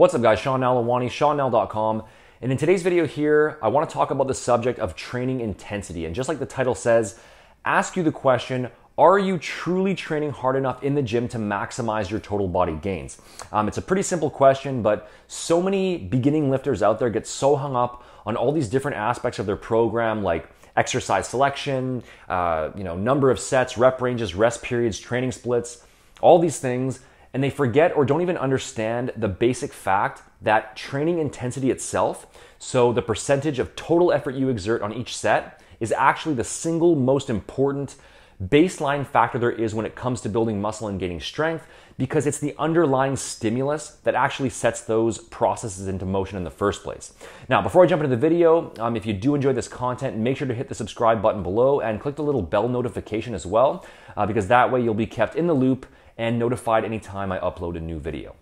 What's up guys, Sean Nalewanyj, SeanNal.com. And in today's video here, I wanna talk about the subject of training intensity. And just like the title says, ask you the question, are you truly training hard enough in the gym to maximize your total body gains? Um, it's a pretty simple question, but so many beginning lifters out there get so hung up on all these different aspects of their program, like exercise selection, uh, you know, number of sets, rep ranges, rest periods, training splits, all these things and they forget or don't even understand the basic fact that training intensity itself, so the percentage of total effort you exert on each set, is actually the single most important baseline factor there is when it comes to building muscle and gaining strength because it's the underlying stimulus that actually sets those processes into motion in the first place. Now, before I jump into the video, um, if you do enjoy this content, make sure to hit the subscribe button below and click the little bell notification as well, uh, because that way you'll be kept in the loop and notified anytime I upload a new video.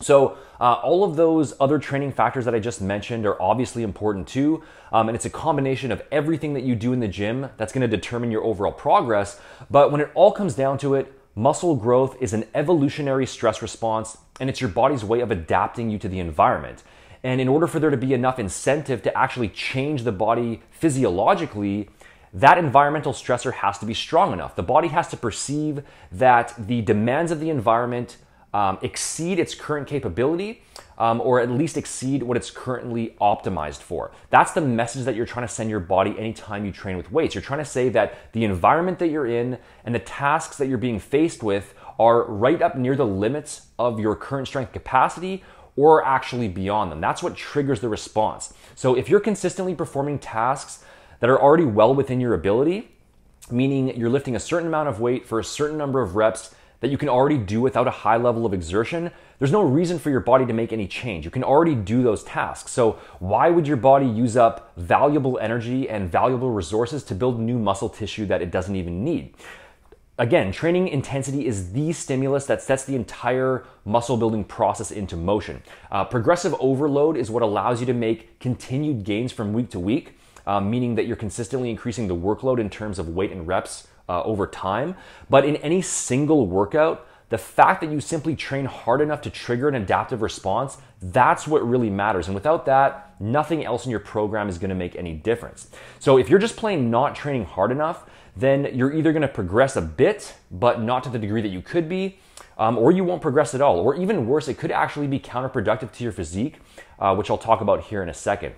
So, uh, all of those other training factors that I just mentioned are obviously important too. Um, and it's a combination of everything that you do in the gym that's gonna determine your overall progress. But when it all comes down to it, muscle growth is an evolutionary stress response, and it's your body's way of adapting you to the environment. And in order for there to be enough incentive to actually change the body physiologically, that environmental stressor has to be strong enough. The body has to perceive that the demands of the environment um, exceed its current capability um, or at least exceed what it's currently optimized for. That's the message that you're trying to send your body anytime you train with weights. You're trying to say that the environment that you're in and the tasks that you're being faced with are right up near the limits of your current strength capacity or actually beyond them. That's what triggers the response. So if you're consistently performing tasks that are already well within your ability, meaning you're lifting a certain amount of weight for a certain number of reps that you can already do without a high level of exertion, there's no reason for your body to make any change. You can already do those tasks. So, why would your body use up valuable energy and valuable resources to build new muscle tissue that it doesn't even need? Again, training intensity is the stimulus that sets the entire muscle building process into motion. Uh, progressive overload is what allows you to make continued gains from week to week um, meaning that you're consistently increasing the workload in terms of weight and reps uh, over time. But in any single workout, the fact that you simply train hard enough to trigger an adaptive response, that's what really matters. And without that, nothing else in your program is gonna make any difference. So if you're just plain not training hard enough, then you're either gonna progress a bit, but not to the degree that you could be, um, or you won't progress at all. Or even worse, it could actually be counterproductive to your physique, uh, which I'll talk about here in a second.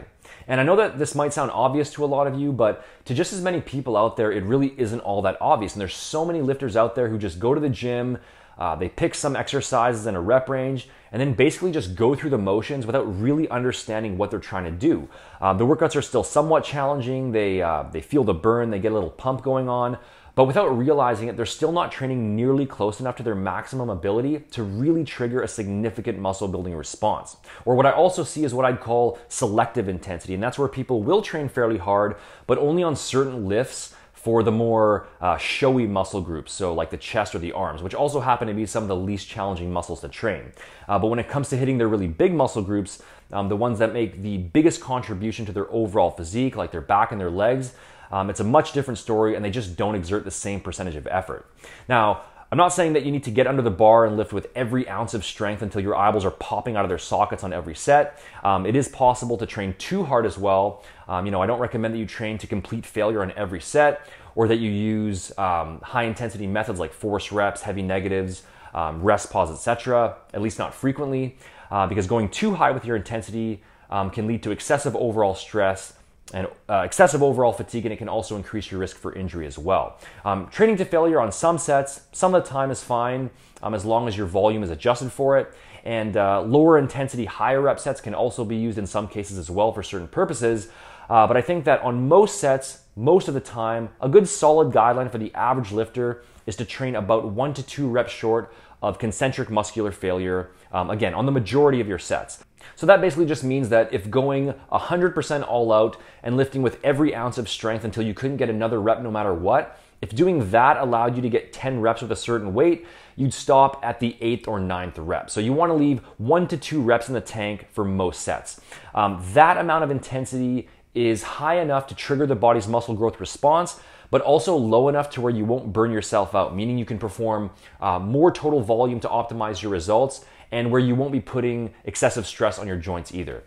And I know that this might sound obvious to a lot of you, but to just as many people out there, it really isn't all that obvious. And there's so many lifters out there who just go to the gym, uh, they pick some exercises in a rep range, and then basically just go through the motions without really understanding what they're trying to do. Um, the workouts are still somewhat challenging. They uh, they feel the burn, they get a little pump going on, but without realizing it, they're still not training nearly close enough to their maximum ability to really trigger a significant muscle building response. Or what I also see is what I'd call selective intensity, and that's where people will train fairly hard, but only on certain lifts for the more uh, showy muscle groups, so like the chest or the arms, which also happen to be some of the least challenging muscles to train. Uh, but when it comes to hitting their really big muscle groups, um, the ones that make the biggest contribution to their overall physique, like their back and their legs, um, it's a much different story, and they just don't exert the same percentage of effort. Now, I'm not saying that you need to get under the bar and lift with every ounce of strength until your eyeballs are popping out of their sockets on every set. Um, it is possible to train too hard as well. Um, you know, I don't recommend that you train to complete failure on every set or that you use um, high intensity methods like force reps, heavy negatives, um, rest pause, etc. At least not frequently, uh, because going too high with your intensity um, can lead to excessive overall stress and uh, excessive overall fatigue, and it can also increase your risk for injury as well. Um, training to failure on some sets, some of the time is fine um, as long as your volume is adjusted for it. And uh, lower intensity, higher rep sets can also be used in some cases as well for certain purposes. Uh, but I think that on most sets, most of the time, a good solid guideline for the average lifter is to train about one to two reps short of concentric muscular failure, um, again, on the majority of your sets. So that basically just means that if going 100% all out and lifting with every ounce of strength until you couldn't get another rep no matter what, if doing that allowed you to get 10 reps with a certain weight, you'd stop at the eighth or ninth rep. So you want to leave one to two reps in the tank for most sets. Um, that amount of intensity is high enough to trigger the body's muscle growth response, but also low enough to where you won't burn yourself out, meaning you can perform uh, more total volume to optimize your results and where you won't be putting excessive stress on your joints either.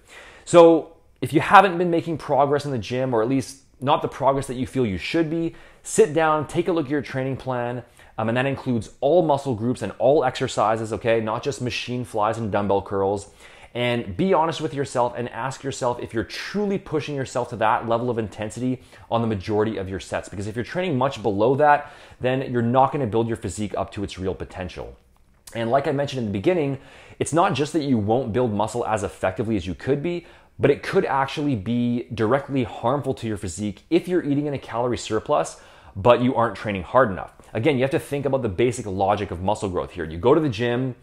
So, if you haven't been making progress in the gym, or at least not the progress that you feel you should be, sit down, take a look at your training plan, um, and that includes all muscle groups and all exercises, okay? Not just machine flies and dumbbell curls. And be honest with yourself and ask yourself if you're truly pushing yourself to that level of intensity on the majority of your sets. Because if you're training much below that, then you're not gonna build your physique up to its real potential. And like I mentioned in the beginning, it's not just that you won't build muscle as effectively as you could be, but it could actually be directly harmful to your physique if you're eating in a calorie surplus, but you aren't training hard enough. Again, you have to think about the basic logic of muscle growth here. You go to the gym,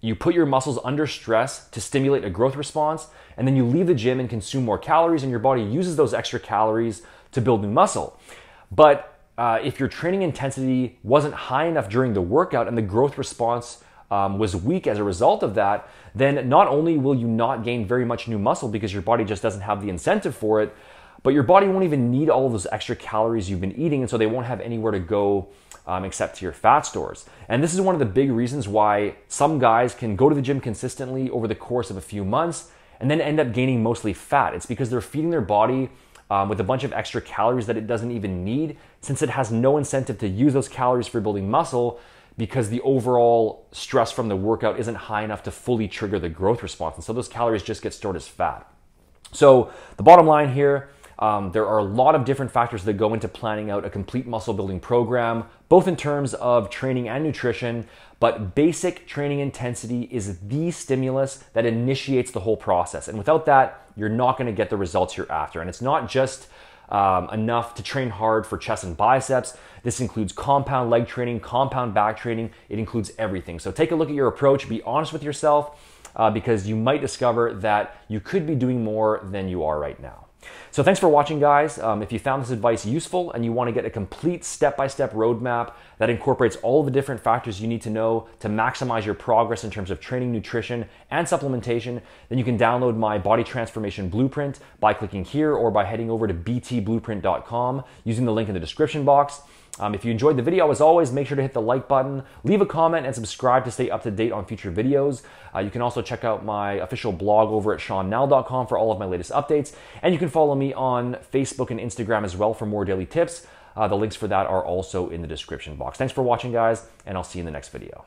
you put your muscles under stress to stimulate a growth response, and then you leave the gym and consume more calories, and your body uses those extra calories to build new muscle. But uh, if your training intensity wasn't high enough during the workout and the growth response um, was weak as a result of that, then not only will you not gain very much new muscle because your body just doesn't have the incentive for it, but your body won't even need all of those extra calories you've been eating, and so they won't have anywhere to go um, except to your fat stores. And this is one of the big reasons why some guys can go to the gym consistently over the course of a few months and then end up gaining mostly fat. It's because they're feeding their body um, with a bunch of extra calories that it doesn't even need, since it has no incentive to use those calories for building muscle because the overall stress from the workout isn't high enough to fully trigger the growth response. And so those calories just get stored as fat. So the bottom line here, um, there are a lot of different factors that go into planning out a complete muscle building program, both in terms of training and nutrition. But basic training intensity is the stimulus that initiates the whole process. And without that, you're not going to get the results you're after. And it's not just um, enough to train hard for chest and biceps. This includes compound leg training, compound back training. It includes everything. So take a look at your approach, be honest with yourself, uh, because you might discover that you could be doing more than you are right now. So thanks for watching, guys. Um, if you found this advice useful and you want to get a complete step-by-step roadmap that incorporates all the different factors you need to know to maximize your progress in terms of training, nutrition, and supplementation, then you can download my body transformation blueprint by clicking here or by heading over to btblueprint.com using the link in the description box. Um, if you enjoyed the video, as always, make sure to hit the like button, leave a comment, and subscribe to stay up to date on future videos. Uh, you can also check out my official blog over at SeanNal.com for all of my latest updates. And you can follow me on Facebook and Instagram as well for more daily tips. Uh, the links for that are also in the description box. Thanks for watching, guys, and I'll see you in the next video.